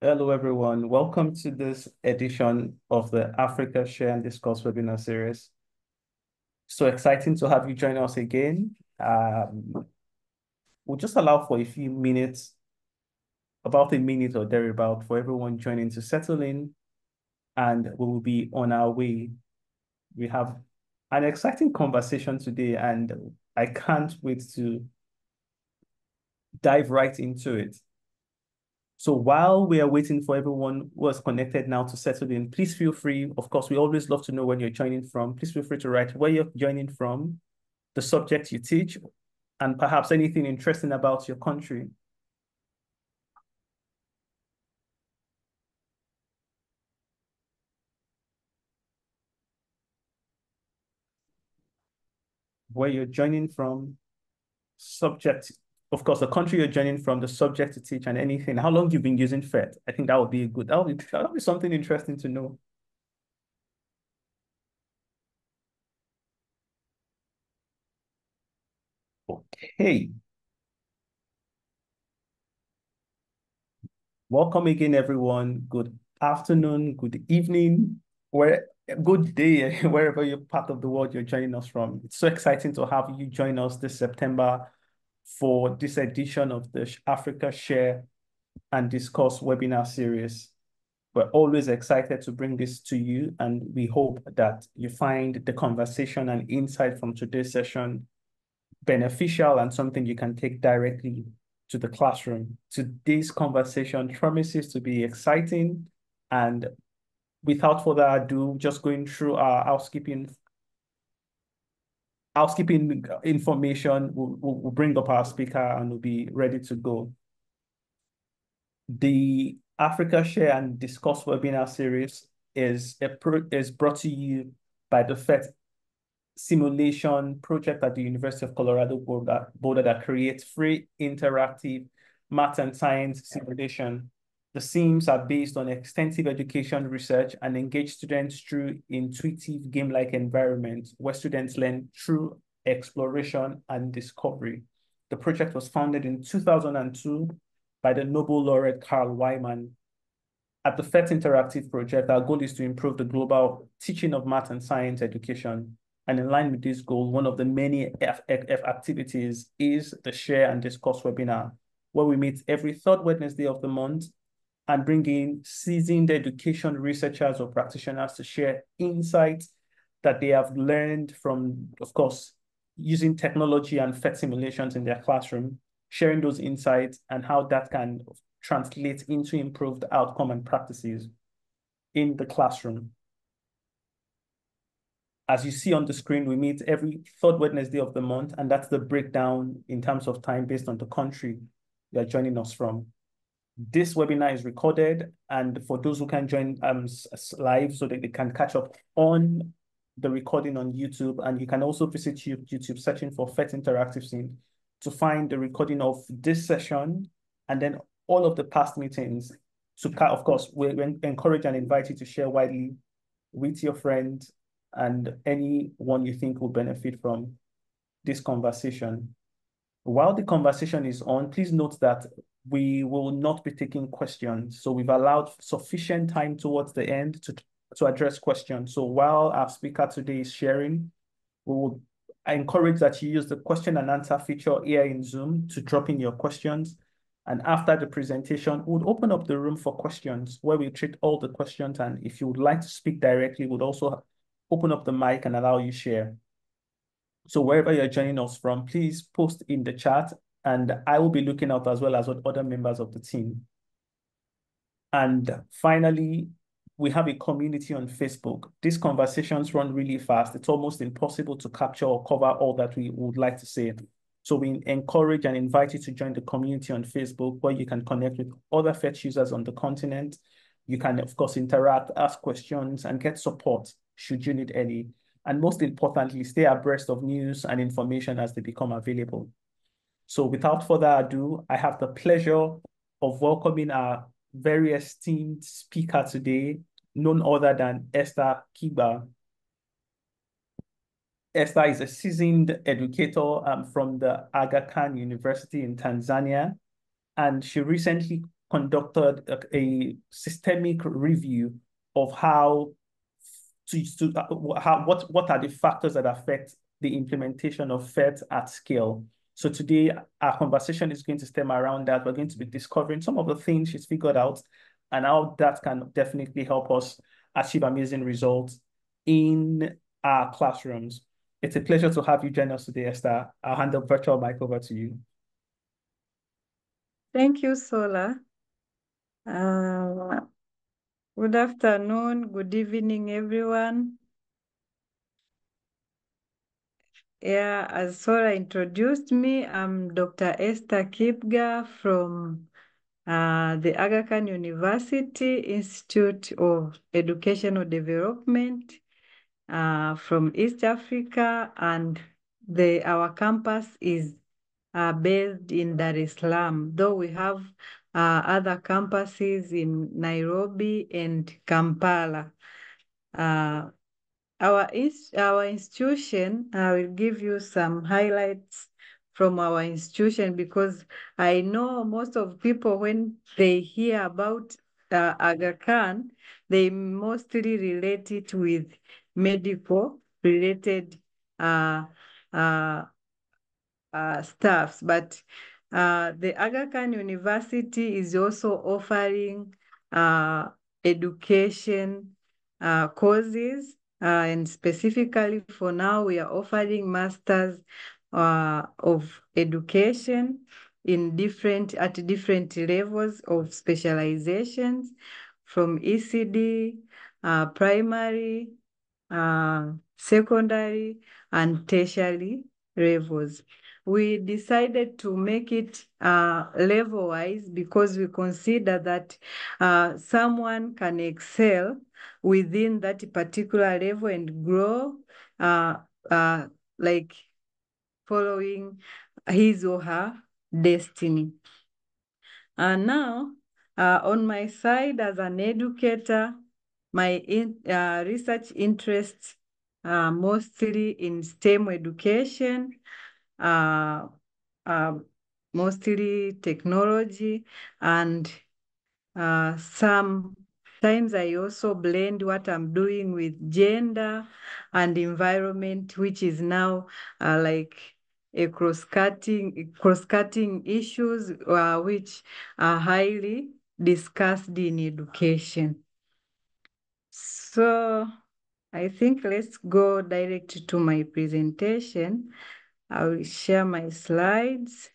Hello, everyone. Welcome to this edition of the Africa Share and Discuss webinar series. So exciting to have you join us again. Um, we'll just allow for a few minutes, about a minute or thereabout, for everyone joining to settle in, and we will be on our way. We have an exciting conversation today, and I can't wait to dive right into it. So while we are waiting for everyone who is connected now to settle in, please feel free. Of course, we always love to know when you're joining from. Please feel free to write where you're joining from, the subject you teach, and perhaps anything interesting about your country. Where you're joining from, subject of course, the country you're joining from, the subject to teach, and anything. How long you've been using PhET? I think that would be a good. That would be, that would be something interesting to know. Okay. Welcome again, everyone. Good afternoon, good evening, where good day, wherever you're part of the world you're joining us from. It's so exciting to have you join us this September for this edition of the Africa Share and Discuss webinar series. We're always excited to bring this to you, and we hope that you find the conversation and insight from today's session beneficial and something you can take directly to the classroom. Today's conversation promises to be exciting, and without further ado, just going through our housekeeping housekeeping information, we'll, we'll bring up our speaker and we'll be ready to go. The Africa Share and Discuss webinar series is, a pro is brought to you by the PhET simulation project at the University of Colorado Boulder, Boulder that creates free interactive math and science simulation the SIMs are based on extensive education research and engage students through intuitive game-like environments where students learn through exploration and discovery. The project was founded in 2002 by the Nobel laureate Carl Wieman. At the PhET Interactive project, our goal is to improve the global teaching of math and science education. And in line with this goal, one of the many F F activities is the Share and Discuss webinar, where we meet every third Wednesday of the month and bring in seasoned education researchers or practitioners to share insights that they have learned from, of course, using technology and PhET simulations in their classroom, sharing those insights and how that can translate into improved outcome and practices in the classroom. As you see on the screen, we meet every third Wednesday of the month, and that's the breakdown in terms of time based on the country you're joining us from. This webinar is recorded, and for those who can join um, live so that they can catch up on the recording on YouTube, and you can also visit YouTube searching for PhET Interactive Scene to find the recording of this session and then all of the past meetings. So, of course, we encourage and invite you to share widely with your friends and anyone you think will benefit from this conversation. While the conversation is on, please note that we will not be taking questions. So we've allowed sufficient time towards the end to, to address questions. So while our speaker today is sharing, we will I encourage that you use the question and answer feature here in Zoom to drop in your questions. And after the presentation, we'll open up the room for questions where we treat all the questions. And if you would like to speak directly, we'll also open up the mic and allow you to share. So wherever you're joining us from, please post in the chat and I will be looking out as well as other members of the team. And finally, we have a community on Facebook. These conversations run really fast. It's almost impossible to capture or cover all that we would like to say. So we encourage and invite you to join the community on Facebook where you can connect with other PhET users on the continent. You can, of course, interact, ask questions, and get support should you need any. And most importantly, stay abreast of news and information as they become available. So without further ado, I have the pleasure of welcoming our very esteemed speaker today, none other than Esther Kibga. Esther is a seasoned educator um, from the Aga Khan University in Tanzania, and she recently conducted a, a systemic review of how to, to uh, how what what are the factors that affect the implementation of PhET at scale. So today our conversation is going to stem around that. We're going to be discovering some of the things she's figured out and how that can definitely help us achieve amazing results in our classrooms. It's a pleasure to have you join us today, Esther. I'll hand the virtual mic over to you. Thank you, Sola. Uh, good afternoon, good evening, everyone. Yeah, as Sora introduced me, I'm Dr. Esther Kibga from uh, the Aga Khan University Institute of Educational Development uh, from East Africa, and the our campus is uh, based in Dar es Salaam, though we have uh, other campuses in Nairobi and Kampala. Our, our institution, I will give you some highlights from our institution because I know most of people, when they hear about uh, Aga Khan, they mostly relate it with medical related uh, uh, uh, staffs, but uh, the Aga Khan University is also offering uh, education uh, courses, uh, and specifically for now, we are offering masters uh, of education in different at different levels of specializations, from ECD, uh, primary, secondary, and tertiary levels. We decided to make it uh, level-wise because we consider that uh, someone can excel within that particular level and grow uh, uh, like following his or her destiny. And now, uh, on my side as an educator, my in, uh, research interests mostly in STEM education, uh, uh, mostly technology and uh, sometimes I also blend what I'm doing with gender and environment, which is now uh, like a cross-cutting cross-cutting issues uh, which are highly discussed in education. So I think let's go direct to my presentation. I will share my slides.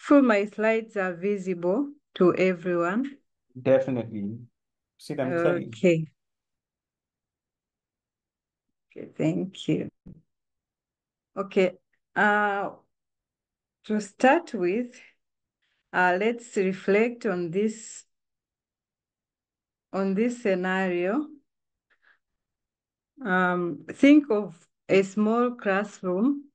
Hopefully my slides are visible to everyone. Definitely. See them clearly. Okay. Okay, thank you. Okay. Uh, to start with, uh, let's reflect on this on this scenario. Um, think of a small classroom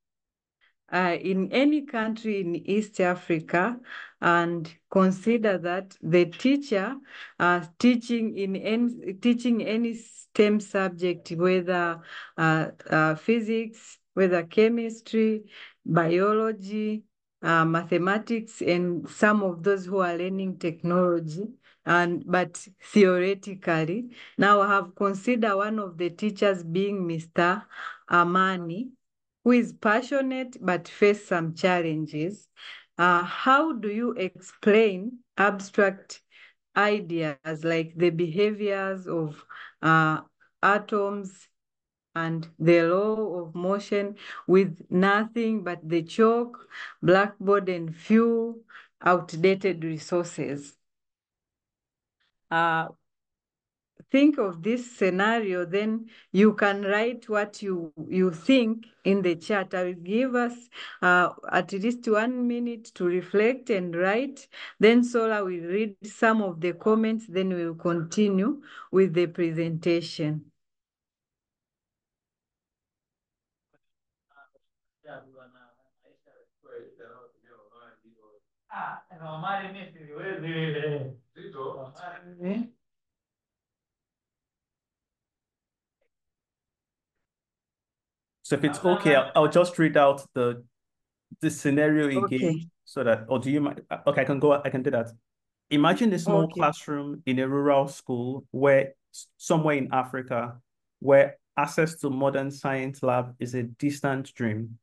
uh, in any country in East Africa and consider that the teacher uh, teaching in any, teaching any STEM subject, whether uh, uh, physics, whether chemistry, biology, uh, mathematics, and some of those who are learning technology. And but theoretically, now I have considered one of the teachers being Mr. Amani, who is passionate but face some challenges. Uh, how do you explain abstract ideas like the behaviors of uh, atoms and the law of motion with nothing but the chalk, blackboard, and few outdated resources. Uh, think of this scenario, then you can write what you, you think in the chat. I will give us uh, at least one minute to reflect and write. Then Sola will read some of the comments, then we will continue with the presentation. So if it's okay, uh-huh. I'll, I'll just read out the the scenario again Okay. so that, or do you mind? Uh, okay, I can go, I can do that. Imagine a small Okay. classroom in a rural school where somewhere in Africa, where access to modern science lab is a distant dream.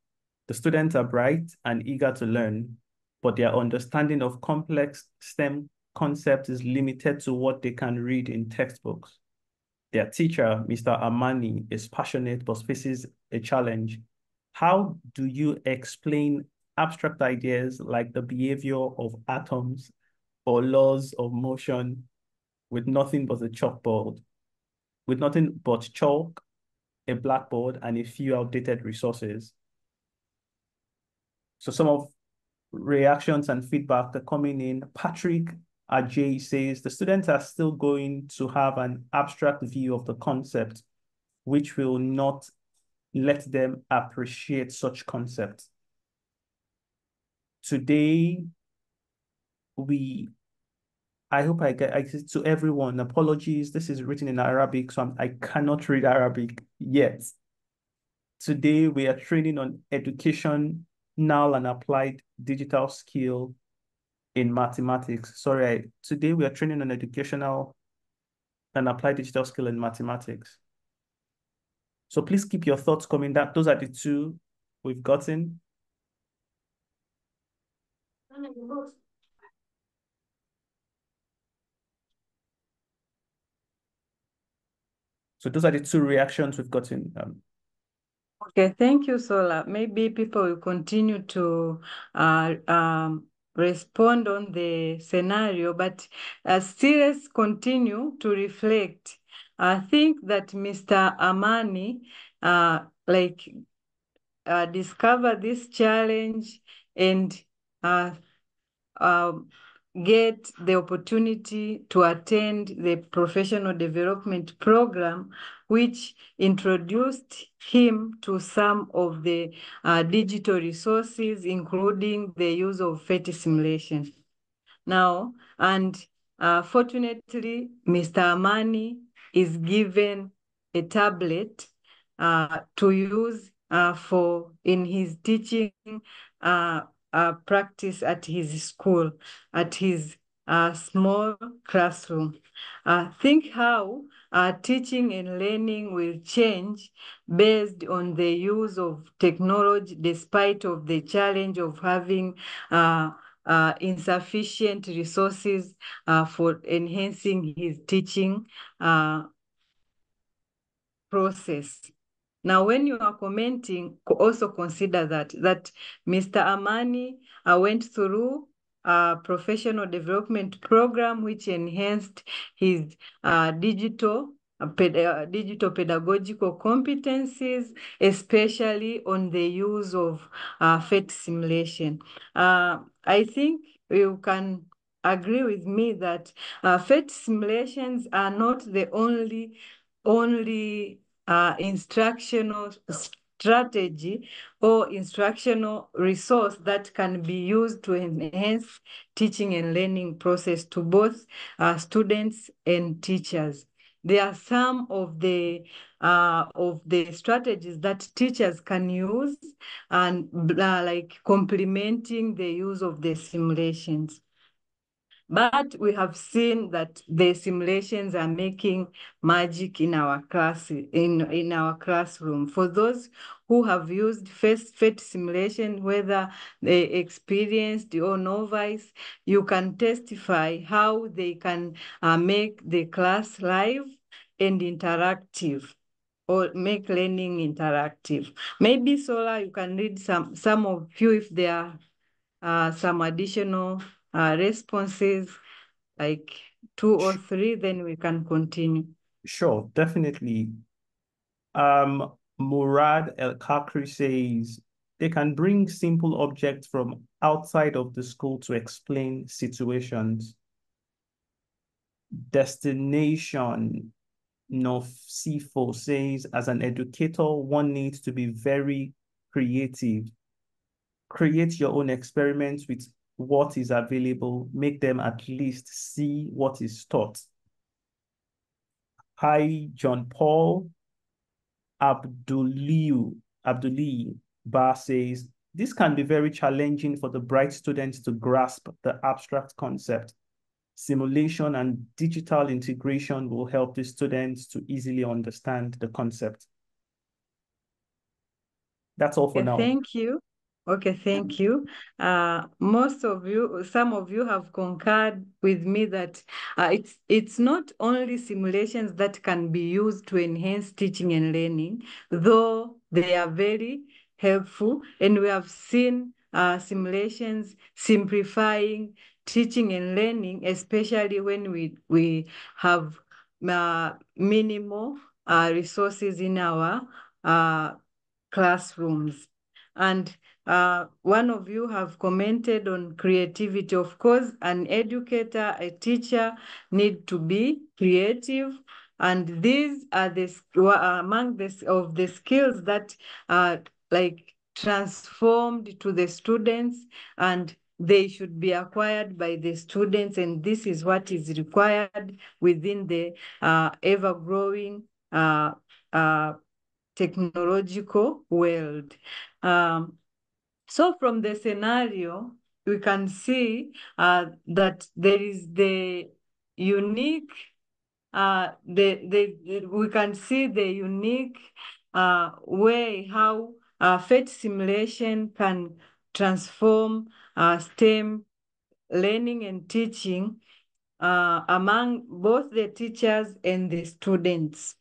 The students are bright and eager to learn, but their understanding of complex STEM concepts is limited to what they can read in textbooks. Their teacher, Mr. Amani, is passionate but faces a challenge. How do you explain abstract ideas like the behavior of atoms or laws of motion with nothing but a chalkboard, with nothing but chalk, a blackboard, and a few outdated resources? So some of reactions and feedback are coming in. Patrick Ajay says the students are still going to have an abstract view of the concept, which will not let them appreciate such concepts. Today, we, I hope I get I, to everyone, apologies, this is written in Arabic, so I'm, I cannot read Arabic yet. Today, we are training on education, now and applied digital skill in mathematics. Sorry, I, today we are training on educational and applied digital skill in mathematics. So please keep your thoughts coming. That those are the two we've gotten. So those are the two reactions we've gotten. Um, Okay, thank you, Sola. Maybe people will continue to uh, um, respond on the scenario, but uh, still continue to reflect. I think that Mr. Amani, uh, like, uh, discover this challenge and uh, um, get the opportunity to attend the professional development program, which introduced him to some of the uh, digital resources, including the use of PhET simulation. Now, and uh, fortunately, Mr. Amani is given a tablet uh, to use uh, for in his teaching uh, practice at his school, at his uh, small classroom. Uh, think how uh, teaching and learning will change based on the use of technology, despite of the challenge of having uh, uh, insufficient resources uh, for enhancing his teaching uh, process. Now, when you are commenting, also consider that, that Mr. Amani uh, went through a professional development program which enhanced his uh, digital uh, uh, digital pedagogical competencies, especially on the use of uh, simulation. Uh, I think you can agree with me that uh, simulations are not the only only uh, instructional strategy or instructional resource that can be used to enhance teaching and learning process to both uh, students and teachers. There are some of the uh, of the strategies that teachers can use and uh, like complementing the use of the simulations. But we have seen that the simulations are making magic in our class, in, in our classroom. For those who have used first PhET simulation, whether they experienced or novice, you can testify how they can uh, make the class live and interactive or make learning interactive. Maybe Sola, you can read some, some of you if there are uh, some additional uh, responses, like two or three, then we can continue. Sure, definitely. Um, Murad El Kakri says they can bring simple objects from outside of the school to explain situations. Destination Nofsifo says, as an educator, one needs to be very creative. Create your own experiments with what is available, make them at least see what is taught. Hi, John Paul Abduliu, Abduli Bar says, this can be very challenging for the bright students to grasp the abstract concept. Simulation and digital integration will help the students to easily understand the concept. That's all for now. thank you. Okay, thank you. Uh, most of you, some of you have concurred with me that uh, it's it's not only simulations that can be used to enhance teaching and learning, though they are very helpful, and we have seen uh, simulations simplifying teaching and learning, especially when we we have uh, minimal uh, resources in our uh, classrooms. And uh, one of you have commented on creativity. Of course, an educator, a teacher need to be creative. And these are the among the of the skills that are like transformed to the students and they should be acquired by the students. And this is what is required within the uh, ever-growing uh, uh, technological world. Um, so from the scenario, we can see uh, that there is the unique, uh, the, the, we can see the unique uh, way how uh, PhET simulation can transform uh, STEM learning and teaching uh, among both the teachers and the students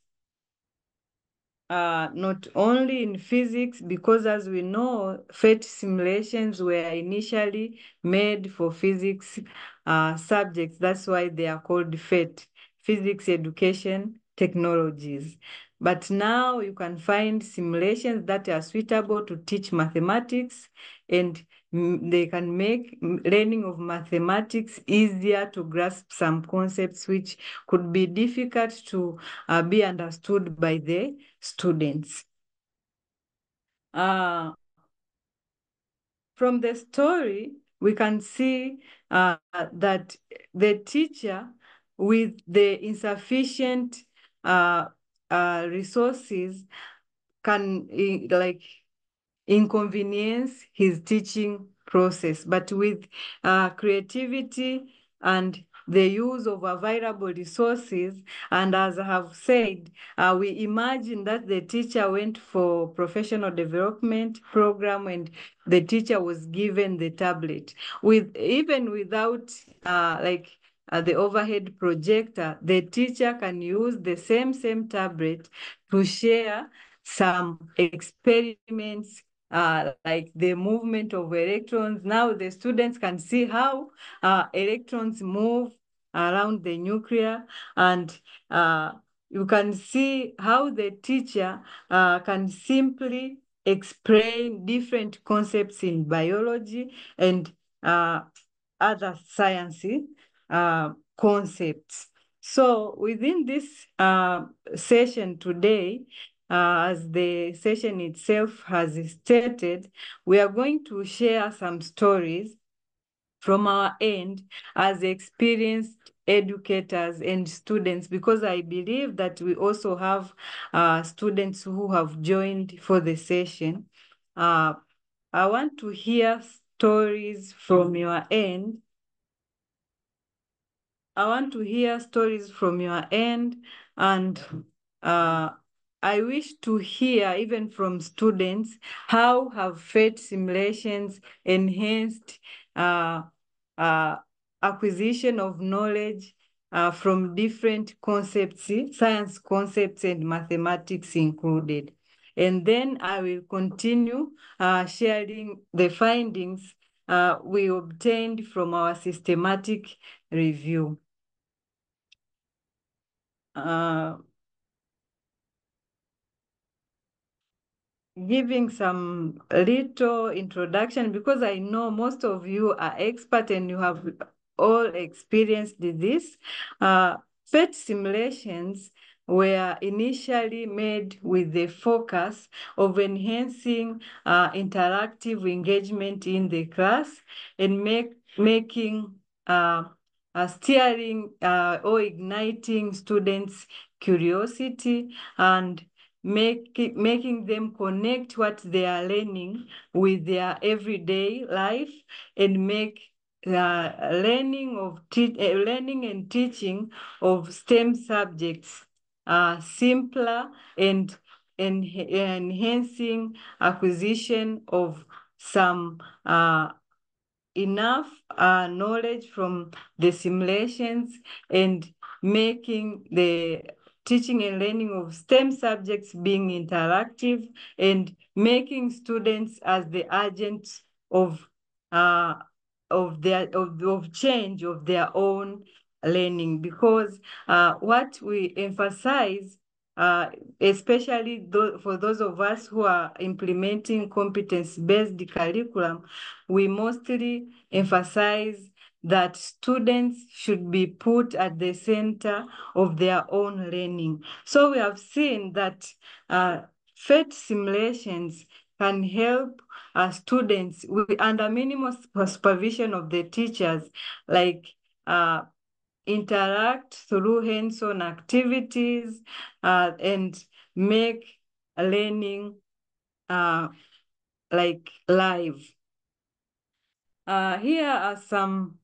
uh, not only in physics, because as we know, PhET simulations were initially made for physics uh, subjects. That's why they are called PhET, Physics Education Technologies. But now you can find simulations that are suitable to teach mathematics and they can make learning of mathematics easier to grasp some concepts which could be difficult to uh, be understood by the students. Uh, from the story, we can see uh, that the teacher with the insufficient uh, uh, resources can like inconvenience his teaching process. But with uh, creativity and the use of available resources, and as I have said, uh, we imagine that the teacher went for professional development program and the teacher was given the tablet. With Even without uh, like uh, the overhead projector, the teacher can use the same, same tablet to share some experiments uh, like the movement of electrons. Now the students can see how uh, electrons move around the nuclear and uh, you can see how the teacher uh, can simply explain different concepts in biology and uh, other sciences uh, concepts. So within this session today, uh, as the session itself has stated, we are going to share some stories from our end as experienced educators and students, because I believe that we also have uh, students who have joined for the session. Uh, I want to hear stories from your end. I want to hear stories from your end and uh, I wish to hear even from students, how have PhET simulations enhanced uh, uh, acquisition of knowledge uh, from different concepts, science concepts and mathematics included. And then I will continue uh, sharing the findings uh, we obtained from our systematic review. Giving some little introduction because I know most of you are expert and you have all experienced this. Uh, PhET simulations were initially made with the focus of enhancing uh, interactive engagement in the class and make, making uh, uh, steering uh, or igniting students' curiosity and make, making them connect what they are learning with their everyday life and make uh, learning of uh, learning and teaching of STEM subjects uh, simpler and, and enhancing acquisition of some uh, enough uh, knowledge from the simulations and making the teaching and learning of STEM subjects being interactive and making students as the agents of uh, of their of, of change of their own learning. Because uh, what we emphasize uh, especially th for those of us who are implementing competence-based curriculum, we mostly emphasize that students should be put at the center of their own learning. So we have seen that uh, PhET simulations can help uh, students with, under minimal supervision of the teachers, like uh, interact through hands-on activities uh, and make learning uh, like live. Uh, here are some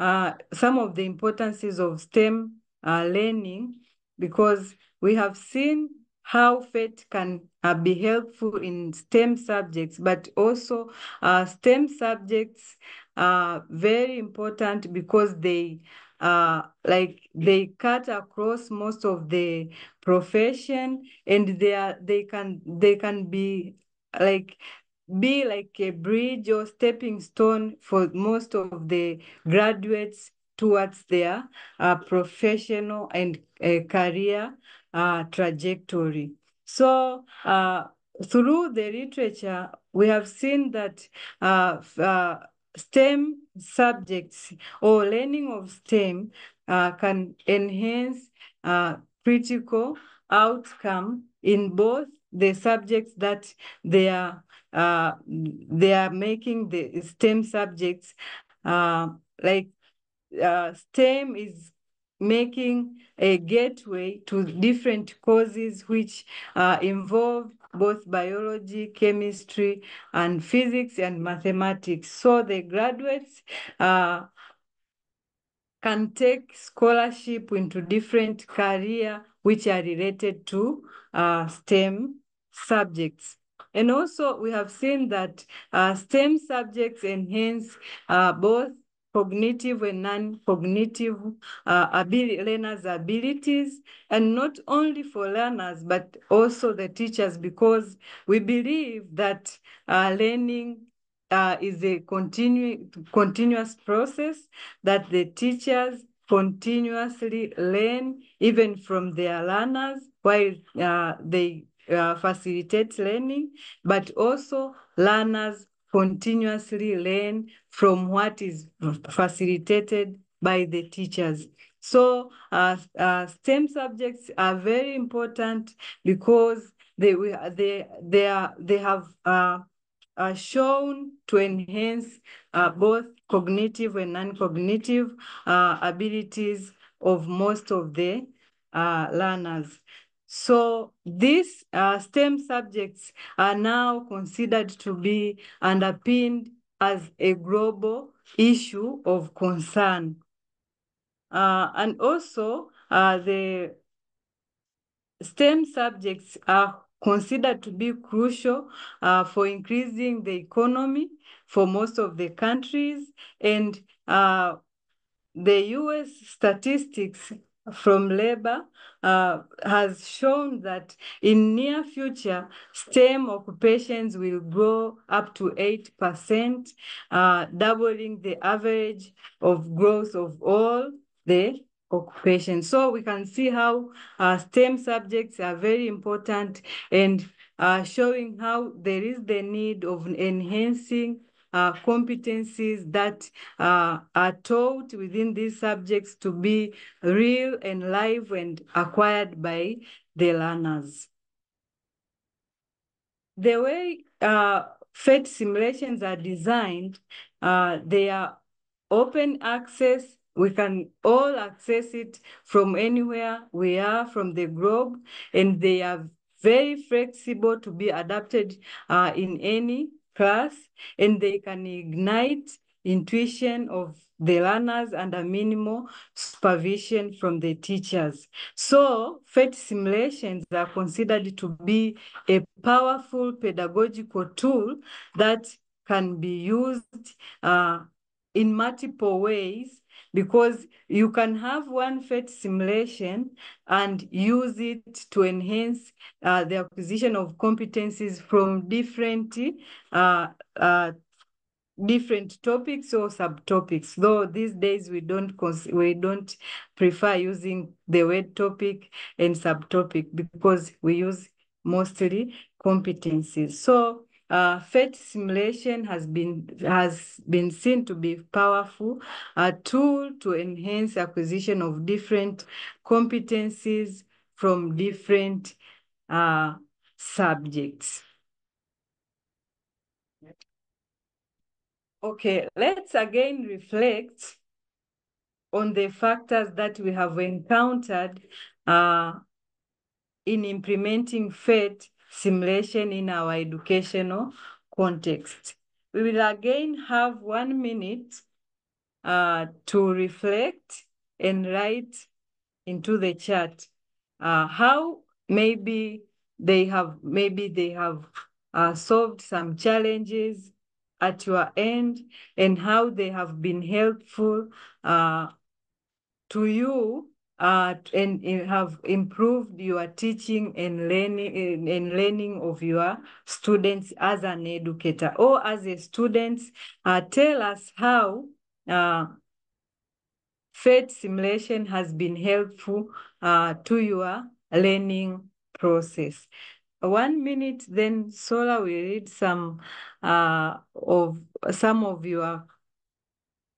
uh, some of the importances of STEM uh, learning because we have seen how PhET can uh, be helpful in STEM subjects, but also uh, STEM subjects are very important because they uh, like they cut across most of the profession and they are they can they can be like be like a bridge or stepping stone for most of the graduates towards their uh, professional and uh, career uh, trajectory. So uh, through the literature, we have seen that uh, uh, STEM subjects or learning of STEM can enhance critical outcome in both the subjects that they are uh, they are making the STEM subjects uh, like uh, STEM is making a gateway to different courses which involve both biology, chemistry, and physics and mathematics. So the graduates uh, can take scholarship into different career which are related to uh, STEM subjects. And also we have seen that uh, STEM subjects enhance uh, both cognitive and non-cognitive uh, learners' abilities, and not only for learners, but also the teachers, because we believe that uh, learning uh, is a continu continuous process that the teachers continuously learn even from their learners while uh, they uh, facilitate learning, but also learners continuously learn from what is facilitated by the teachers. So uh, uh, STEM subjects are very important because they they they are they have uh, are shown to enhance uh, both cognitive and non-cognitive uh, abilities of most of the uh, learners. So these uh, STEM subjects are now considered to be underpinned as a global issue of concern. Uh, and also uh, the STEM subjects are considered to be crucial uh, for increasing the economy for most of the countries. And uh, the US statistics from labor uh, has shown that in near future, STEM occupations will grow up to 8%, uh, doubling the average of growth of all the occupations. So we can see how uh, STEM subjects are very important and uh, showing how there is the need of enhancing uh, competencies that uh, are taught within these subjects to be real and live and acquired by the learners. The way uh, PhET simulations are designed, uh, they are open access. We can all access it from anywhere we are from the globe, and they are very flexible to be adapted uh, in any class, and they can ignite intuition of the learners under minimal supervision from the teachers. So PhET simulations are considered to be a powerful pedagogical tool that can be used uh, in multiple ways because you can have one PhET simulation and use it to enhance uh, the acquisition of competencies from different uh, uh, different topics or subtopics. Though these days we don't we don't prefer using the word topic and subtopic because we use mostly competencies. So uh, PhET simulation has been has been seen to be powerful, a tool to enhance acquisition of different competencies from different uh, subjects. Okay, let's again reflect on the factors that we have encountered uh, in implementing PhET simulation in our educational context. We will again have one minute uh, to reflect and write into the chat uh, how maybe they have maybe they have uh, solved some challenges at your end and how they have been helpful uh, to you uh, and, have improved your teaching and learning and learning of your students as an educator or as a student. Uh, tell us how uh, PhET simulation has been helpful uh, to your learning process one minute, then Sola will read some uh, of some of your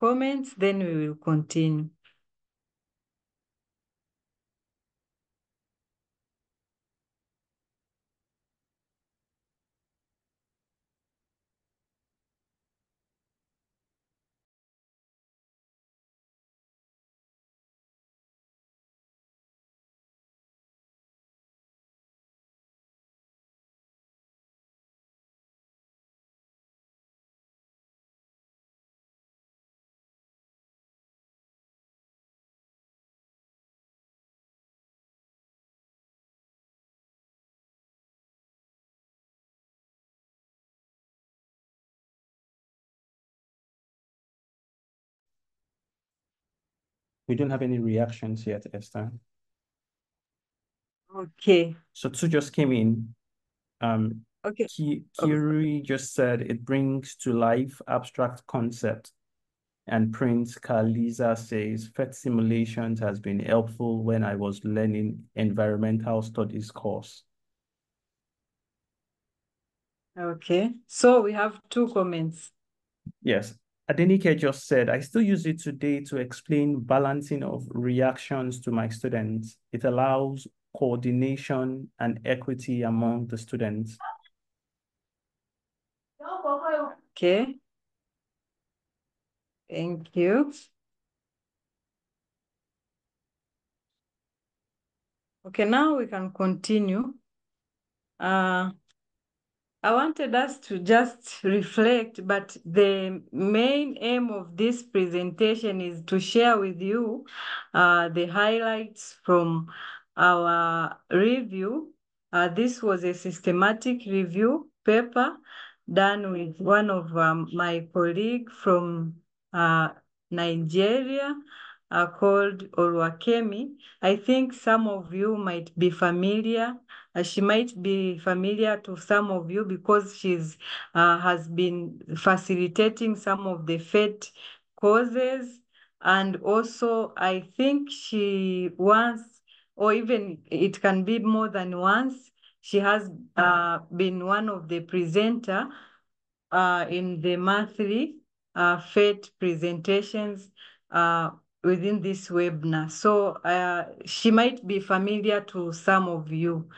comments, then we will continue. We don't have any reactions yet, Esther. Okay. So two just came in. Um, okay. Ki Kiri okay. just said it brings to life abstract concept. And Prince Kaliza says PhET simulations has been helpful when I was learning environmental studies course. Okay, so we have two comments. Yes, Adenike just said, I still use it today to explain balancing of reactions to my students. It allows coordination and equity among the students. Okay. Thank you. Okay, now we can continue. Uh, I wanted us to just reflect, but the main aim of this presentation is to share with you uh, the highlights from our review. Uh, this was a systematic review paper done with one of um, my colleagues from uh, Nigeria uh, called Oluwakemi. I think some of you might be familiar uh, she might be familiar to some of you because she's uh, has been facilitating some of the PhET courses. And also, I think she once, or even it can be more than once, she has uh, been one of the presenter uh, in the monthly uh, PhET presentations uh, within this webinar. So uh, she might be familiar to some of you.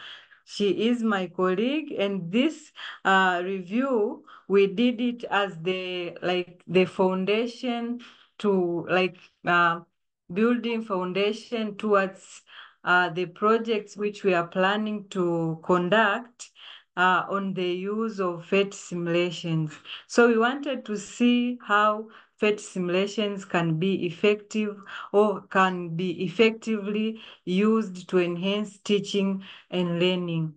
She is my colleague, and this uh, review we did it as the like the foundation to like uh, building foundation towards uh, the projects which we are planning to conduct uh, on the use of PhET simulations. So we wanted to see how PhET simulations can be effective or can be effectively used to enhance teaching and learning.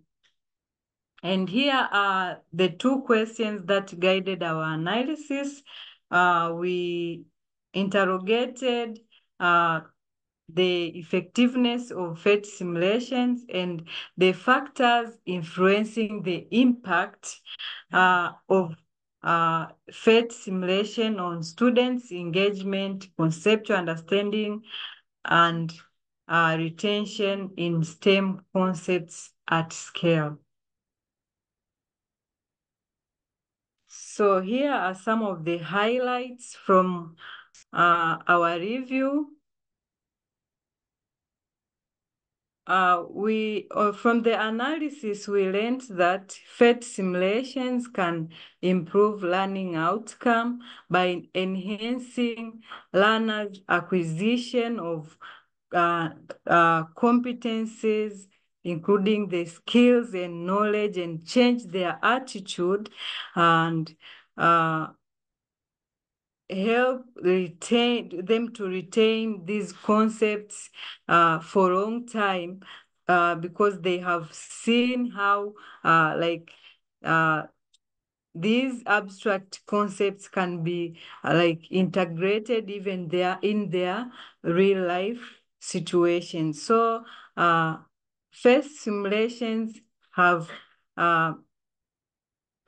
And here are the two questions that guided our analysis. Uh, we interrogated uh, the effectiveness of PhET simulations and the factors influencing the impact uh, of uh, PhET simulation on students' engagement, conceptual understanding, and uh, retention in STEM concepts at scale. So here are some of the highlights from uh, our review. Uh, we uh, from the analysis we learned that PhET simulations can improve learning outcome by enhancing learners' acquisition of uh, uh, competencies, including the skills and knowledge, and change their attitude and uh, help retain them to retain these concepts uh, for a long time uh, because they have seen how uh, like uh, these abstract concepts can be uh, like integrated even there in their real life situations. So uh, first simulations have uh,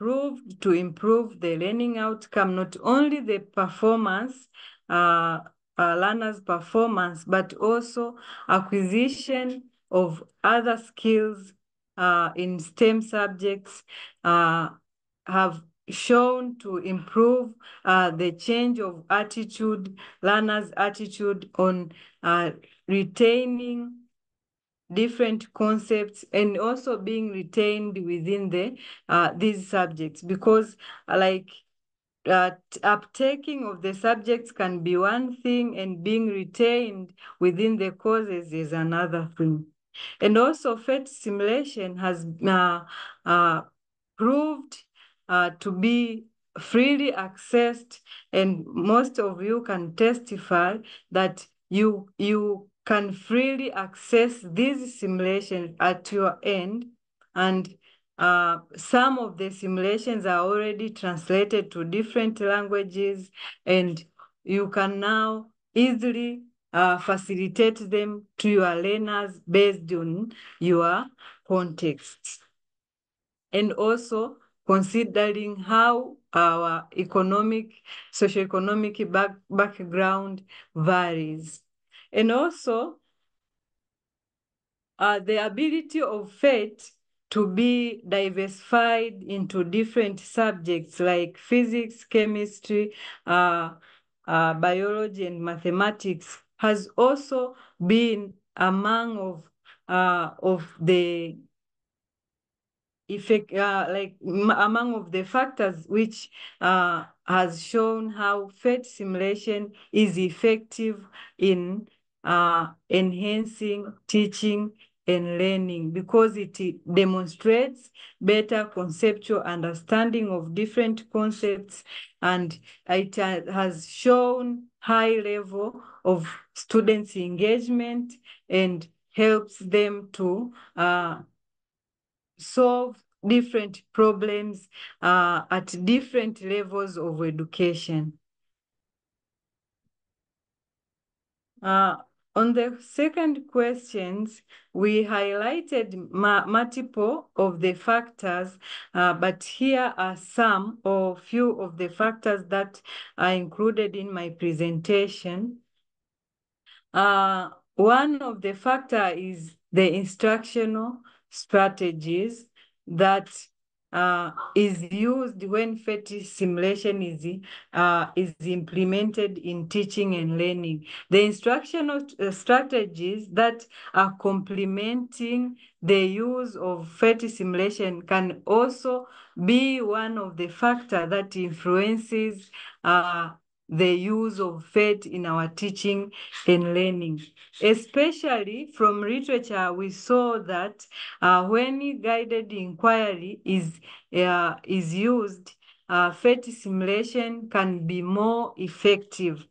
proved to improve the learning outcome, not only the performance, uh, uh, learners' performance, but also acquisition of other skills uh, in STEM subjects uh, have shown to improve uh, the change of attitude, learners' attitude on uh, retaining different concepts and also being retained within the uh, these subjects because uh, like uh, uptaking of the subjects can be one thing and being retained within the courses is another thing. And also PhET simulation has uh, uh, proved uh, to be freely accessed and most of you can testify that you, you can freely access these simulations at your end and uh, some of the simulations are already translated to different languages and you can now easily uh, facilitate them to your learners based on your context. And also considering how our economic, socioeconomic back, background varies. And also uh, the ability of PhET to be diversified into different subjects like physics, chemistry, uh, uh, biology, and mathematics has also been among of uh, of the effect, uh, like among of the factors which uh, has shown how PhET simulation is effective in uh, enhancing teaching and learning because it demonstrates better conceptual understanding of different concepts and it has shown high level of students engagement and helps them to uh, solve different problems uh, at different levels of education. Uh, on the second questions, we highlighted multiple of the factors, uh, but here are some or few of the factors that are included in my presentation. Uh, one of the factor is the instructional strategies that uh, is used when PhET simulation is, uh, is implemented in teaching and learning. The instructional uh, strategies that are complementing the use of PhET simulation can also be one of the factors that influences uh, the use of PhET in our teaching and learning. Especially from literature, we saw that uh, when guided inquiry is, uh, is used, uh, PhET simulation can be more effective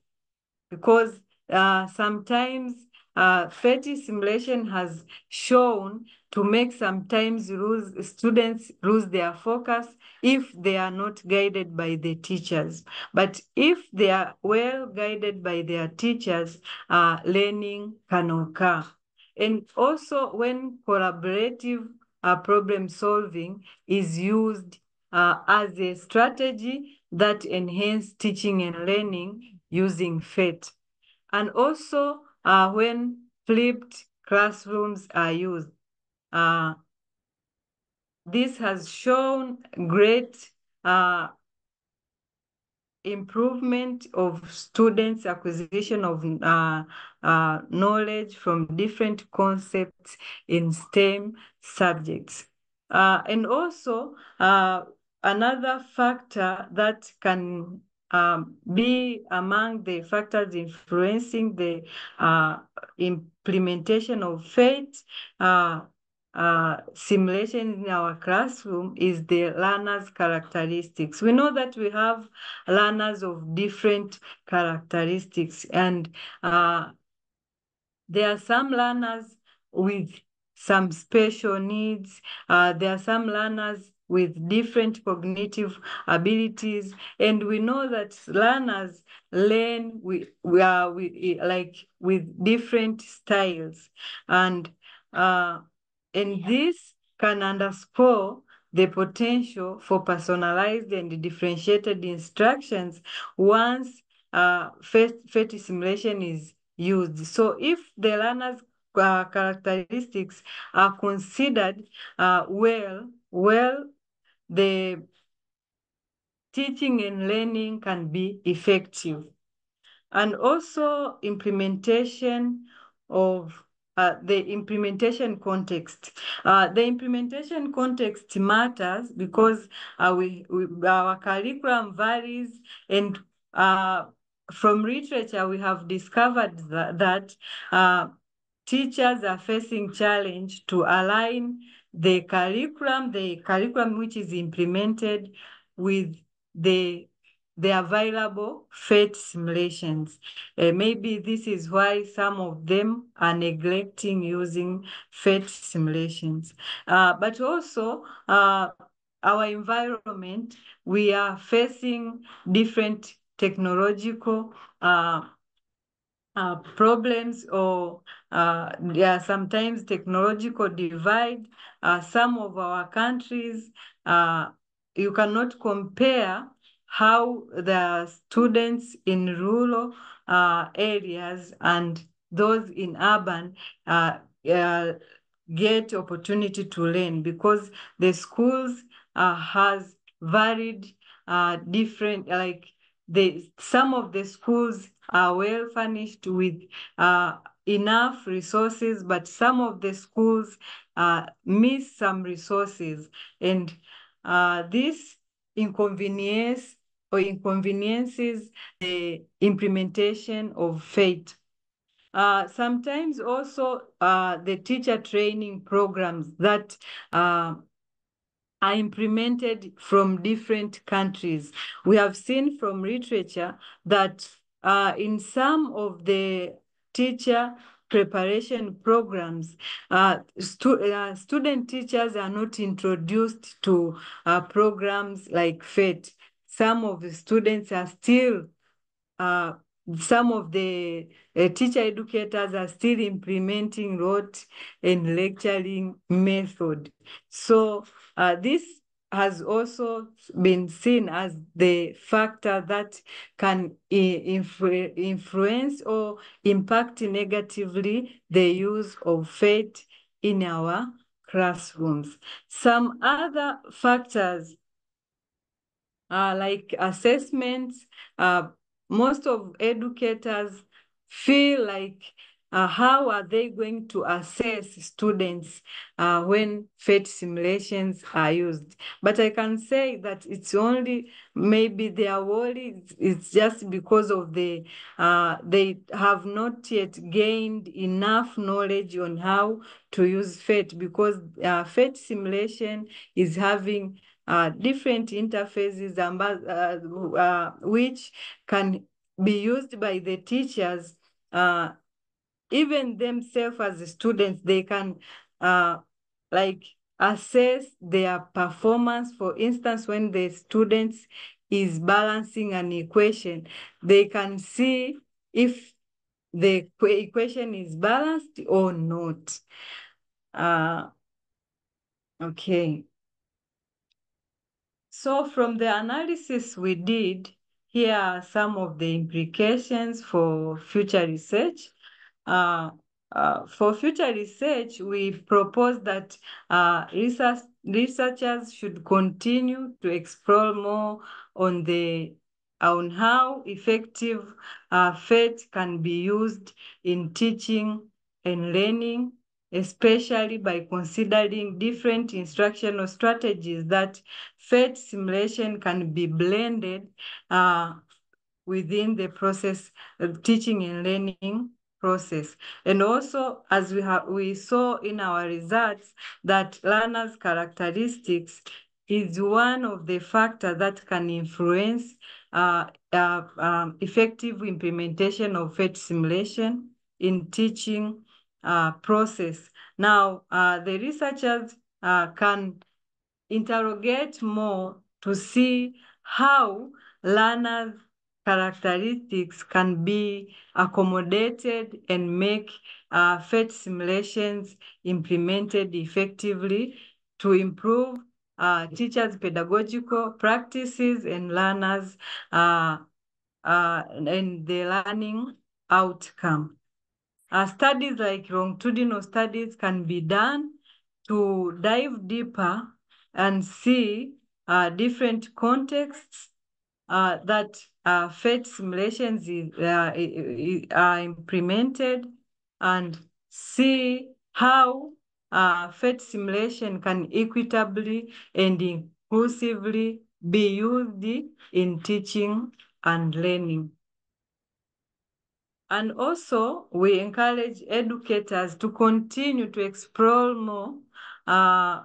because uh, sometimes uh, PhET simulation has shown to make sometimes lose, students lose their focus if they are not guided by the teachers. But if they are well guided by their teachers, uh, learning can occur. And also when collaborative uh, problem solving is used uh, as a strategy that enhance teaching and learning using PhET. And also uh, when flipped classrooms are used. Uh, this has shown great uh, improvement of students' acquisition of uh, uh, knowledge from different concepts in STEM subjects. Uh, and also, uh, another factor that can um, be among the factors influencing the uh, implementation of PhET uh, uh, simulation in our classroom is the learner's characteristics. We know that we have learners of different characteristics and uh, there are some learners with some special needs. Uh, there are some learners with different cognitive abilities. And we know that learners learn with, we are with, like with different styles. And, uh, and this can underscore the potential for personalized and differentiated instructions once uh, PhET simulation is used. So if the learner's uh, characteristics are considered uh, well, well, the teaching and learning can be effective. And also implementation of uh, the implementation context. Uh, the implementation context matters because uh, we, we, our curriculum varies and uh, from literature we have discovered that, that uh, teachers are facing challenge to align the curriculum, the curriculum which is implemented with the the available PhET simulations. Uh, maybe this is why some of them are neglecting using PhET simulations. Uh, but also, uh, our environment, we are facing different technological uh, problems or uh, are sometimes technological divide. Uh, some of our countries, uh, you cannot compare how the students in rural uh, areas and those in urban uh, get opportunity to learn because the schools has varied different, like the some of the schools are well furnished with uh, enough resources, but some of the schools uh, miss some resources. And uh, this inconvenience or inconveniences the implementation of PhET. Uh, sometimes also uh, the teacher training programs that uh, are implemented from different countries. We have seen from literature that uh, in some of the teacher preparation programs, uh, stu uh, student teachers are not introduced to uh, programs like PhET. Some of the students are still uh, some of the uh, teacher educators are still implementing rote and lecturing method. So uh, this has also been seen as the factor that can influ influence or impact negatively the use of PhET in our classrooms. Some other factors uh, like assessments, uh, most of educators feel like uh, how are they going to assess students uh, when PhET simulations are used? But I can say that it's only maybe their worry is just because of the uh, they have not yet gained enough knowledge on how to use PhET because uh, PhET simulation is having uh, different interfaces uh, uh, which can be used by the teachers uh, even themselves as students, they can uh, like assess their performance. For instance, when the students is balancing an equation, they can see if the equation is balanced or not. Uh, okay. So from the analysis we did, here are some of the implications for future research. Uh, uh, for future research, we propose that uh, research, researchers should continue to explore more on the on how effective uh, PhET can be used in teaching and learning, especially by considering different instructional strategies that PhET simulation can be blended uh, within the process of teaching and learning process. And also, as we have we saw in our results, that learners' characteristics is one of the factors that can influence uh, uh, um, effective implementation of PhET simulation in teaching uh, process. Now, uh, the researchers uh, can interrogate more to see how learners characteristics can be accommodated and make uh, PhET simulations implemented effectively to improve uh, teachers' pedagogical practices and learners uh, uh, and the learning outcome. Uh, studies like longitudinal studies can be done to dive deeper and see uh, different contexts uh, that uh, PhET simulations uh, are implemented and see how uh, PhET simulation can equitably and inclusively be used in teaching and learning. And also, we encourage educators to continue to explore more uh,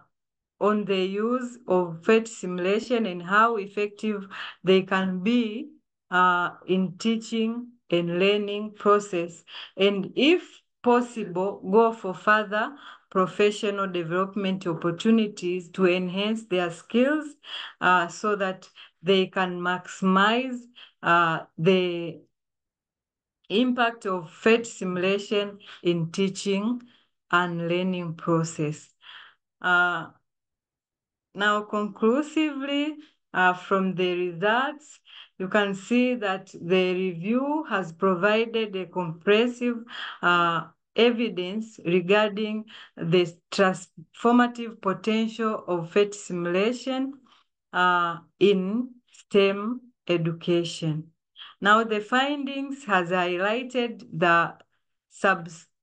on the use of PhET simulation and how effective they can be uh, in teaching and learning process. And if possible, go for further professional development opportunities to enhance their skills uh, so that they can maximize uh, the impact of PhET simulation in teaching and learning process. Uh, now, conclusively, uh, from the results, you can see that the review has provided a comprehensive uh, evidence regarding the transformative potential of PhET simulation uh, in STEM education. Now, the findings has highlighted the substantive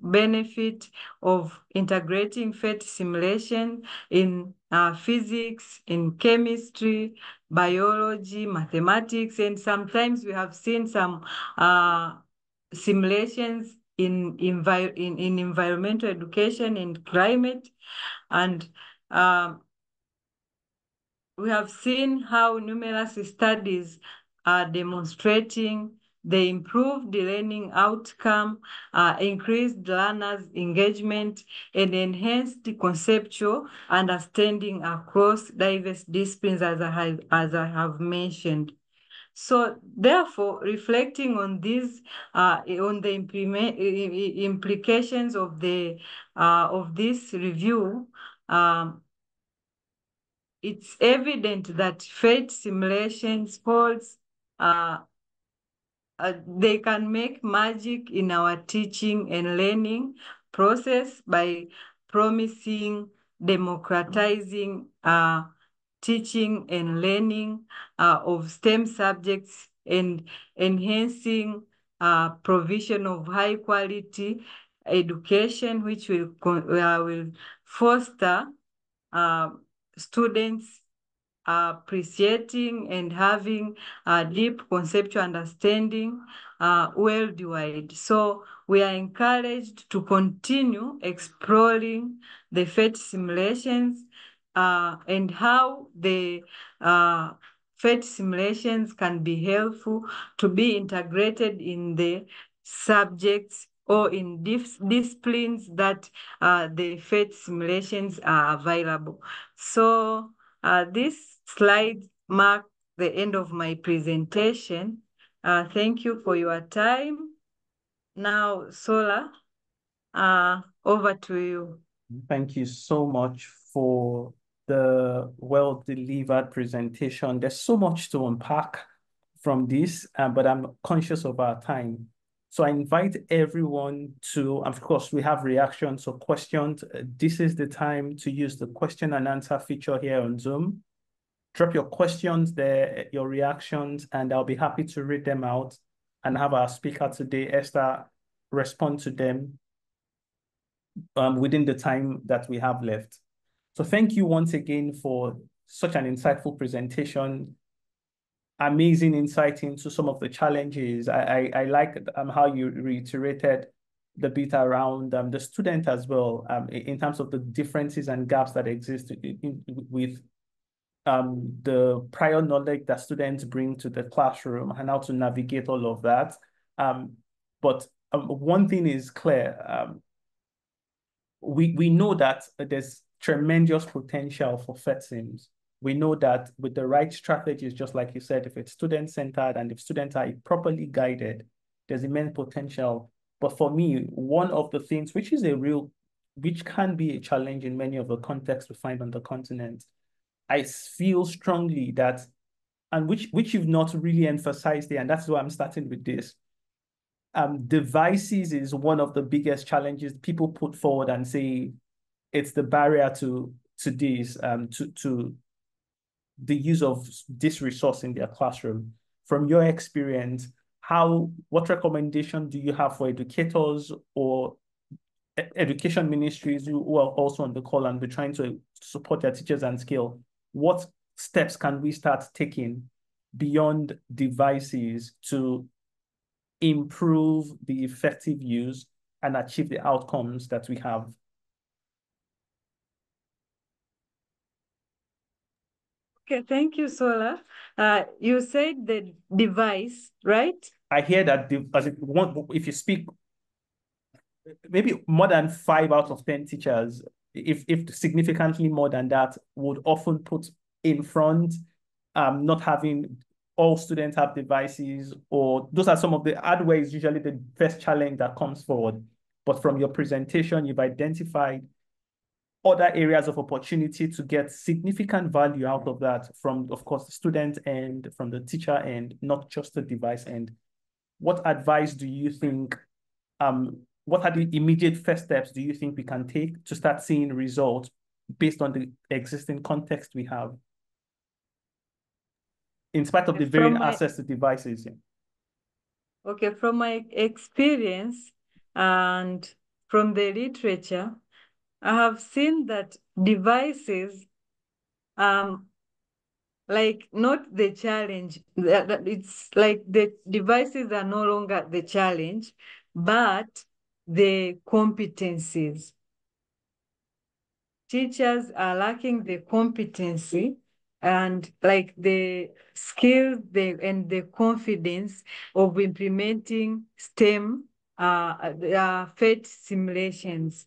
benefit of integrating PhET simulation in uh, physics, in chemistry, biology, mathematics, and sometimes we have seen some uh, simulations in, envi in, in environmental education and climate. And um, we have seen how numerous studies are demonstrating they improved the learning outcome, uh, increased learners' engagement, and enhanced conceptual understanding across diverse disciplines, as I have, as I have mentioned. So therefore, reflecting on these, uh, on the implement, implications of the uh, of this review, um, it's evident that PhET simulations holds uh, uh, they can make magic in our teaching and learning process by promising, democratizing uh, teaching and learning uh, of STEM subjects and enhancing uh, provision of high quality education, which will, uh, will foster uh, students appreciating and having a deep conceptual understanding uh, worldwide. So we are encouraged to continue exploring the PhET simulations uh, and how the uh, PhET simulations can be helpful to be integrated in the subjects or in dis disciplines that uh, the PhET simulations are available. So uh, this slide mark the end of my presentation. Uh, thank you for your time. Now, Sola, uh, over to you. Thank you so much for the well-delivered presentation. There's so much to unpack from this, uh, but I'm conscious of our time. So I invite everyone to, of course, we have reactions or questions. This is the time to use the question and answer feature here on Zoom. Drop your questions there, your reactions, and I'll be happy to read them out and have our speaker today, Esther, respond to them um, within the time that we have left. So thank you once again for such an insightful presentation. Amazing insight into some of the challenges. I, I, I like um, how you reiterated the bit around um, the student as well, um, in terms of the differences and gaps that exist in, in, with um, the prior knowledge that students bring to the classroom and how to navigate all of that. Um, but um, one thing is clear. Um, we, we know that there's tremendous potential for PhET sims. We know that with the right strategies, just like you said, if it's student-centered and if students are properly guided, there's immense potential. But for me, one of the things which is a real, which can be a challenge in many of the contexts we find on the continent, I feel strongly that, and which which you've not really emphasized there, and that's why I'm starting with this. Um, devices is one of the biggest challenges people put forward and say it's the barrier to to this um to to the use of this resource in their classroom from your experience how what recommendation do you have for educators or education ministries who are also on the call and be trying to support their teachers and skill what steps can we start taking beyond devices to improve the effective use and achieve the outcomes that we have Okay, thank you, Sola. Uh, you said the device, right? I hear that the, as it, one, if you speak, maybe more than five out of 10 teachers, if, if significantly more than that, would often put in front, um, not having all students have devices, or those are some of the hardware is usually the first challenge that comes forward. But from your presentation, you've identified other areas of opportunity to get significant value out of that from, of course, the student and from the teacher and not just the device end. What advice do you think, um, what are the immediate first steps do you think we can take to start seeing results based on the existing context we have? In spite of the varying my, access to devices. Yeah. Okay, from my experience and from the literature, I have seen that devices, um, like not the challenge. It's like the devices are no longer the challenge, but the competencies. Teachers are lacking the competency and like the skills the, and the confidence of implementing STEM uh, uh, PhET simulations.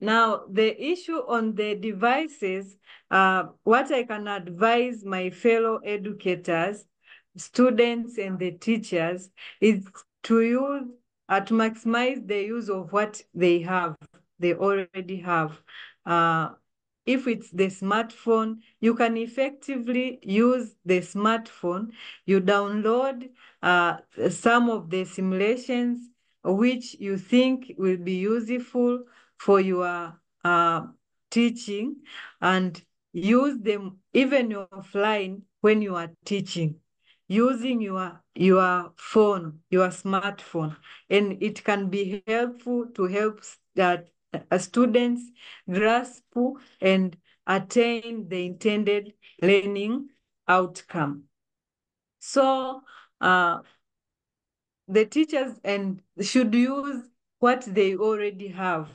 Now, the issue on the devices, uh, what I can advise my fellow educators, students and the teachers is to use, uh, to maximize the use of what they have, they already have. Uh, if it's the smartphone, you can effectively use the smartphone. You download uh, some of the simulations which you think will be useful for your uh, teaching and use them even offline when you are teaching using your your phone your smartphone and it can be helpful to help that uh, students grasp and attain the intended learning outcome so uh, the teachers and should use what they already have.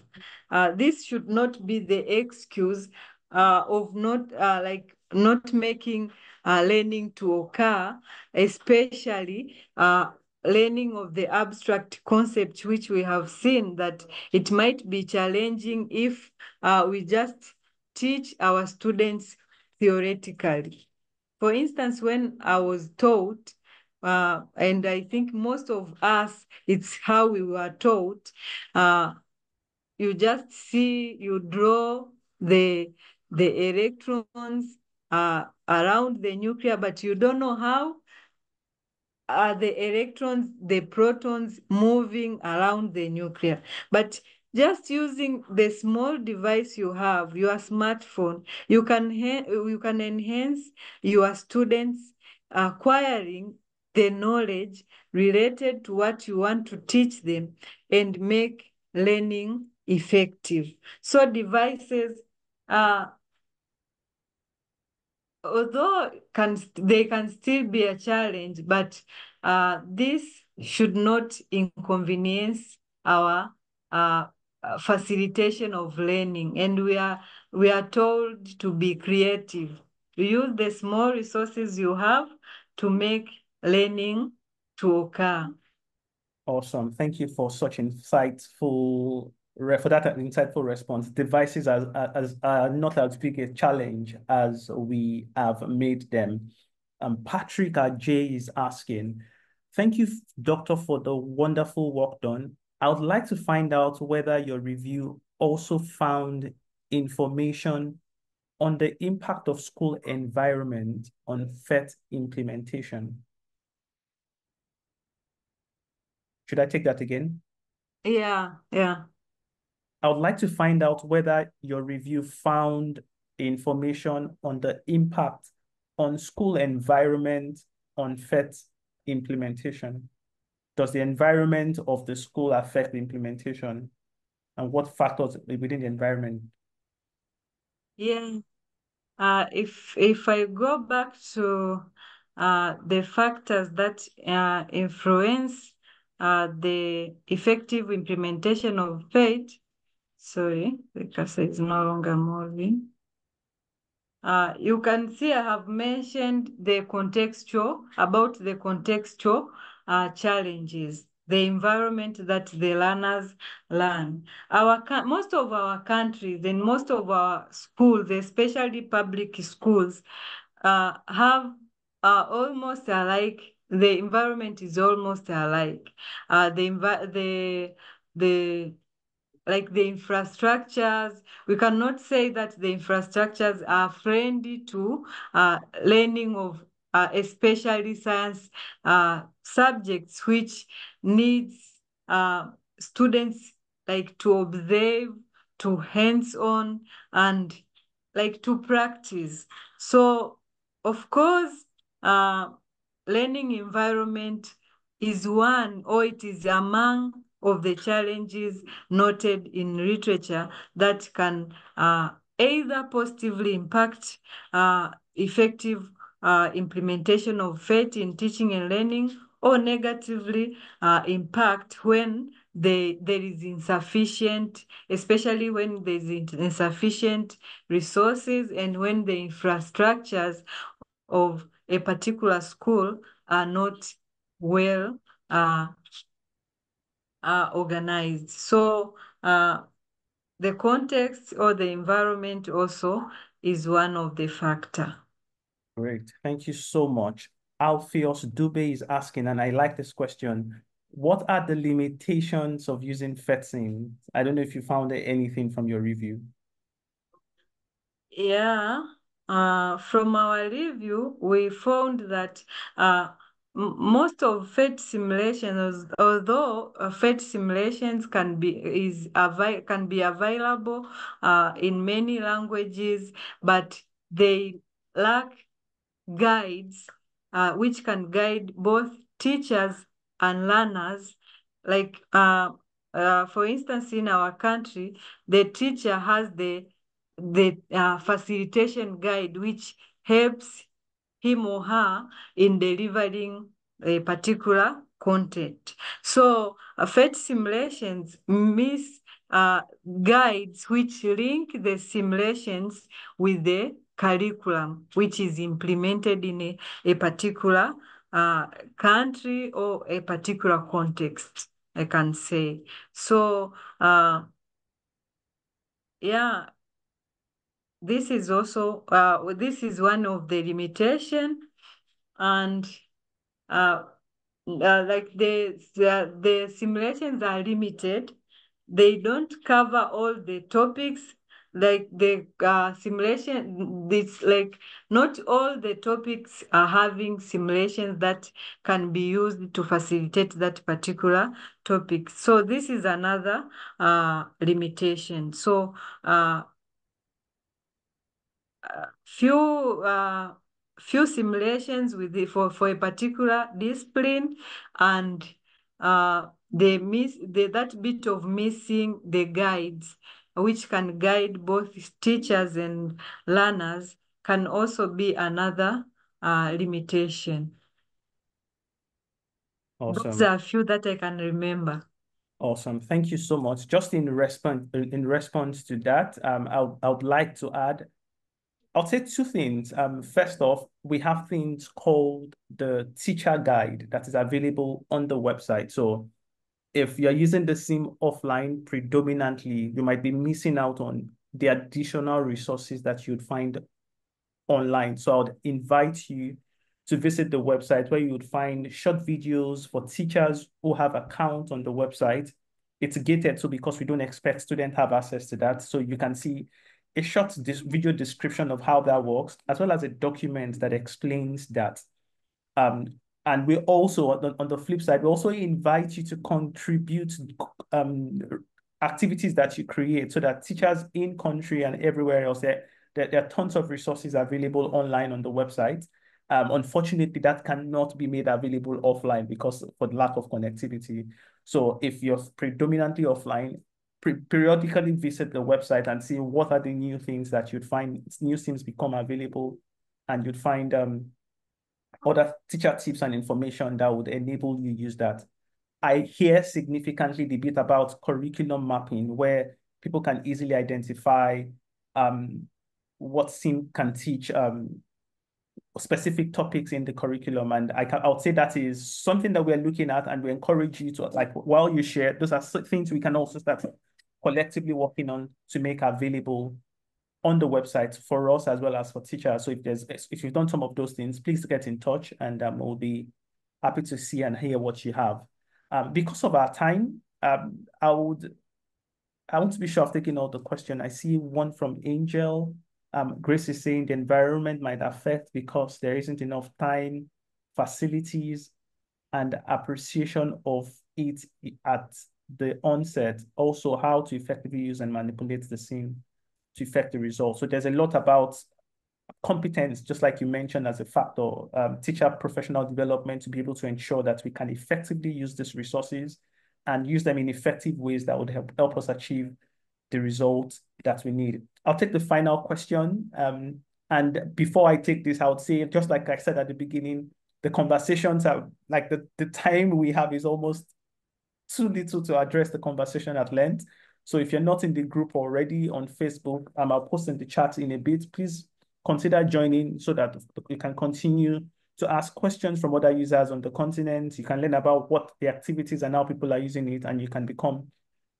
Uh, this should not be the excuse uh, of not uh, like not making uh, learning to occur, especially uh, learning of the abstract concept, which we have seen that it might be challenging if uh, we just teach our students theoretically. For instance, when I was taught uh, and I think most of us, it's how we were taught. Uh, you just see, you draw the the electrons uh, around the nuclear, but you don't know how are the electrons, the protons moving around the nuclear. But just using the small device you have, your smartphone, you can you can enhance your students acquiring the knowledge related to what you want to teach them and make learning effective. So devices, uh, although can they can still be a challenge, but uh, this should not inconvenience our uh, facilitation of learning. And we are we are told to be creative, to use the small resources you have to make learning to occur. Awesome. Thank you for such insightful for that insightful response. Devices are, as, are not as big a challenge as we have made them. Um, Patrick Ajay is asking, thank you, doctor, for the wonderful work done. I would like to find out whether your review also found information on the impact of school environment on PhET implementation. Should I take that again? Yeah, yeah. I would like to find out whether your review found information on the impact on school environment on PhET implementation. Does the environment of the school affect the implementation? And what factors within the environment? Yeah. Uh, if if I go back to uh, the factors that uh, influence uh, the effective implementation of PhET, sorry, the cursor is no longer moving. Uh, you can see I have mentioned the contextual, about the contextual uh, challenges, the environment that the learners learn. Our Most of our countries and most of our schools, especially public schools, uh, have uh, almost alike the environment is almost alike. Uh, the the the like the infrastructures, we cannot say that the infrastructures are friendly to uh, learning of uh, especially science uh, subjects, which needs uh, students like to observe, to hands-on, and like to practice. So, of course, uh, learning environment is one or it is among of the challenges noted in literature that can uh, either positively impact uh, effective uh, implementation of PhET in teaching and learning or negatively uh, impact when they, there is insufficient, especially when there is insufficient resources and when the infrastructures of a particular school are not well uh, uh, organized. So uh, the context or the environment also is one of the factor. Great, thank you so much. Alpheus Dube is asking, and I like this question. What are the limitations of using PhETSIM? I don't know if you found anything from your review. Yeah, uh, from our review, we found that uh, most of PhET simulations, although uh, PhET simulations can be is can be available uh, in many languages, but they lack guides uh, which can guide both teachers and learners. Like uh, uh, for instance, in our country, the teacher has the the uh, facilitation guide which helps him or her in delivering a particular content. So uh, PhET simulations miss uh, guides which link the simulations with the curriculum, which is implemented in a, a particular uh, country or a particular context, I can say. So, uh, yeah, this is also, uh, this is one of the limitation and uh, uh, like the, the, the simulations are limited. They don't cover all the topics like the uh, simulation, this like not all the topics are having simulations that can be used to facilitate that particular topic. So this is another uh, limitation. So uh, few uh, few simulations with the, for for a particular discipline and uh, they miss the, that bit of missing the guides which can guide both teachers and learners can also be another uh, limitation. Awesome. Those are a few that I can remember. Awesome. Thank you so much. Just in response in response to that, um, I, I would like to add I'll say two things. Um, first off, we have things called the teacher guide that is available on the website. So if you're using the sim offline predominantly, you might be missing out on the additional resources that you'd find online. So I would invite you to visit the website where you would find short videos for teachers who have accounts on the website. It's gated, so because we don't expect students have access to that. So you can see a short video description of how that works, as well as a document that explains that. Um, and we also, on the, on the flip side, we also invite you to contribute um, activities that you create so that teachers in country and everywhere else, there, there, there are tons of resources available online on the website. Um, unfortunately, that cannot be made available offline because for the lack of connectivity. So if you're predominantly offline, periodically visit the website and see what are the new things that you'd find new things become available and you'd find um other teacher tips and information that would enable you use that. I hear significantly debate about curriculum mapping where people can easily identify um, what sim can teach um, specific topics in the curriculum. And I can, I would say that is something that we're looking at and we encourage you to, like, while you share, those are things we can also start collectively working on to make available on the website for us as well as for teachers. So if there's if you've done some of those things, please get in touch and um, we'll be happy to see and hear what you have. Um, because of our time, um, I would I want to be sure of taking all the question. I see one from Angel. Um, Grace is saying the environment might affect because there isn't enough time, facilities, and appreciation of it at the onset, also how to effectively use and manipulate the scene to affect the result. So there's a lot about competence, just like you mentioned as a factor, um, teacher professional development to be able to ensure that we can effectively use these resources and use them in effective ways that would help, help us achieve the results that we need. I'll take the final question. Um, and before I take this, I would say, just like I said at the beginning, the conversations are like the, the time we have is almost too little to address the conversation at length. So if you're not in the group already on Facebook, um, I'll post in the chat in a bit. Please consider joining so that you can continue to ask questions from other users on the continent. You can learn about what the activities and how people are using it, and you can become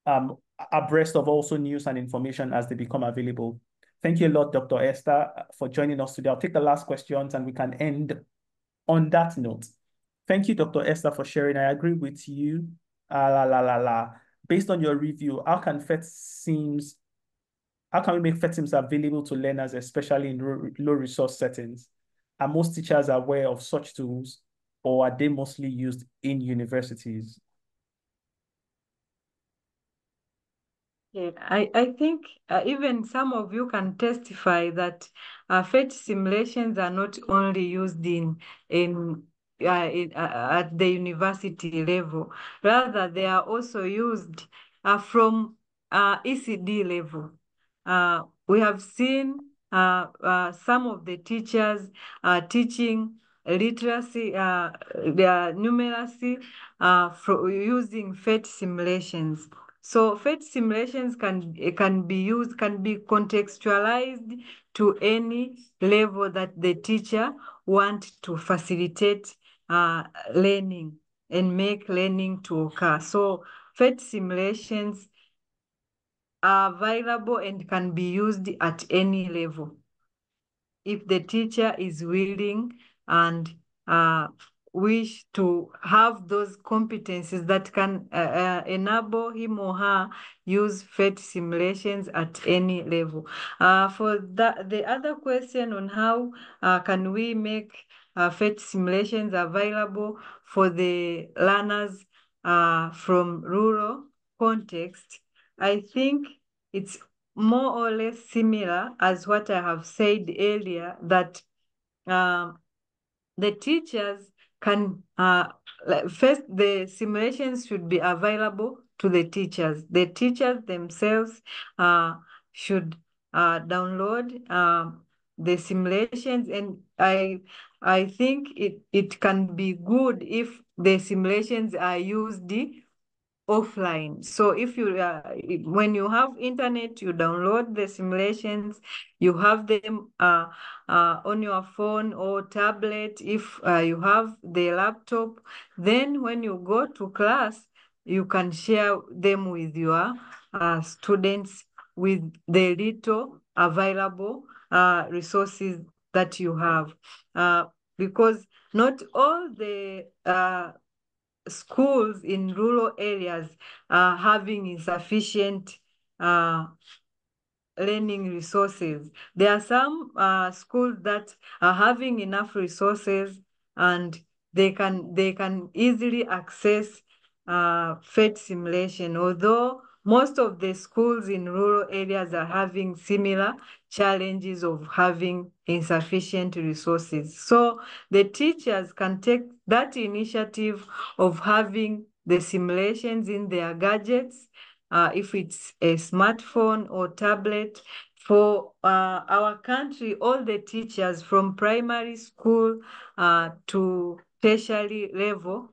um, abreast of also news and information as they become available. Thank you a lot, Dr. Esther, for joining us today. I'll take the last questions and we can end on that note. Thank you, Dr. Esther, for sharing. I agree with you Ah, la, la, la, la. Based on your review, how can PhET sims, how can we make PhET sims available to learners, especially in low resource settings? Are most teachers aware of such tools or are they mostly used in universities? Yeah, I, I think uh, even some of you can testify that uh, PhET simulations are not only used in in, uh, in uh, at the university level, rather they are also used uh, from uh, ECD level. Uh, we have seen uh, uh, some of the teachers uh, teaching literacy, uh, their numeracy uh, for using PhET simulations. So PhET simulations can can be used, can be contextualized to any level that the teacher want to facilitate uh, learning and make learning to occur. So PhET simulations are available and can be used at any level if the teacher is willing and uh, wish to have those competencies that can uh, uh, enable him or her use PhET simulations at any level. Uh, for that, the other question on how uh, can we make uh, PhET simulations available for the learners uh, from rural context, I think it's more or less similar as what I have said earlier, that um, the teachers can, uh, first, the simulations should be available to the teachers. The teachers themselves uh, should uh, download uh, the simulations and I I think it, it can be good if the simulations are used offline. So if you, uh, when you have internet, you download the simulations, you have them uh, uh, on your phone or tablet. If uh, you have the laptop, then when you go to class, you can share them with your uh, students with the little available uh, resources that you have. Uh, because not all the uh, schools in rural areas are having insufficient uh, learning resources. There are some uh, schools that are having enough resources and they can they can easily access uh, simulation, although most of the schools in rural areas are having similar challenges of having insufficient resources. So the teachers can take that initiative of having the simulations in their gadgets, uh, if it's a smartphone or tablet. For uh, our country, all the teachers from primary school uh, to tertiary level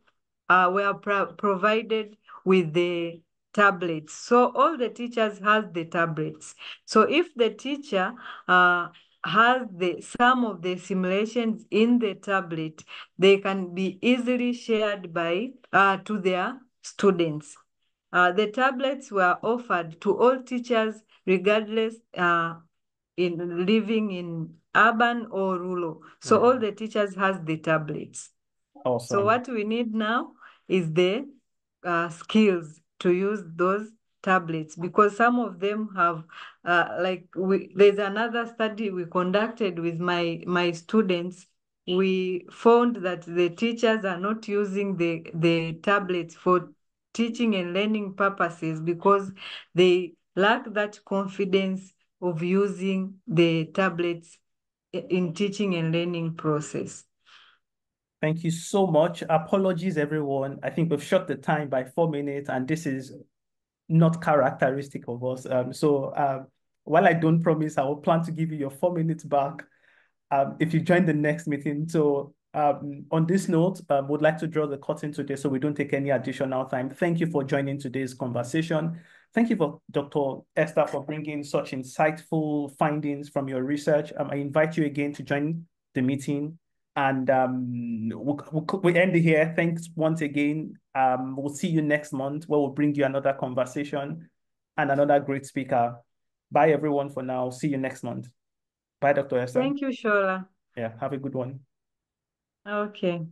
uh, were pro provided with the tablets. So all the teachers have the tablets. So if the teacher uh, has the some of the simulations in the tablet, they can be easily shared by uh, to their students. Uh, the tablets were offered to all teachers regardless uh, in living in urban or rural. So all the teachers has the tablets. Awesome. So what we need now is the uh, skills to use those tablets because some of them have uh, like we there's another study we conducted with my my students. We found that the teachers are not using the the tablets for teaching and learning purposes because they lack that confidence of using the tablets in teaching and learning process Thank you so much. Apologies, everyone. I think we've shot the time by four minutes, and this is not characteristic of us. Um, so um, while I don't promise, I will plan to give you your four minutes back um, if you join the next meeting. So um, on this note, um, would like to draw the curtain today so we don't take any additional time. Thank you for joining today's conversation. Thank you for Dr. Esther for bringing such insightful findings from your research. Um, I invite you again to join the meeting and um, we'll, we'll, we end here. Thanks once again. Um, we'll see you next month where we'll bring you another conversation and another great speaker. Bye, everyone, for now. See you next month. Bye, Dr. Esther. Thank you, Shola. Yeah, have a good one. Okay.